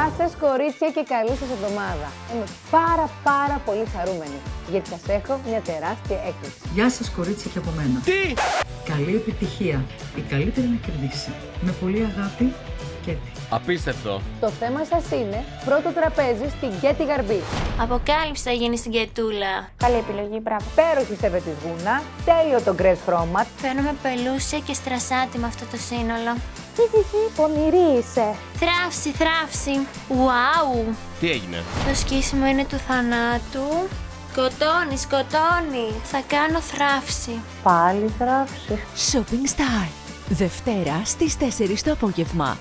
Γεια σας κορίτσια και καλή σας εβδομάδα. Είμαι πάρα πάρα πολύ χαρούμενη γιατί σας έχω μια τεράστια έκπληξη. Γεια σας κορίτσια και από μένα. Τι! Καλή επιτυχία. Η καλύτερη να κερδίσει. Με πολύ αγάπη και τι. Απίστευτο. Το θέμα σας είναι πρώτο τραπέζι στην Γκέτι Γαρμπή. Αποκάλυψη θα γίνει στην κετούλα. Καλή επιλογή, μπράβο. Πέροχη σεβε γούνα, τέλειο το γκρες χρώμα. Φαίνομαι πελούσια και στρασάτη με αυτό το σύνολο. Χιχιχι, πονηρή είσαι. Θράψη, θράψη. Ουάου. Τι έγινε; Το σκίσιμο είναι του θανάτου. Σκοτώνει, σκοτώνει. Θα κάνω θράψη. Πάλι θράψη. Shopping Star. Δευτέρα στις 4 το απόγευμα.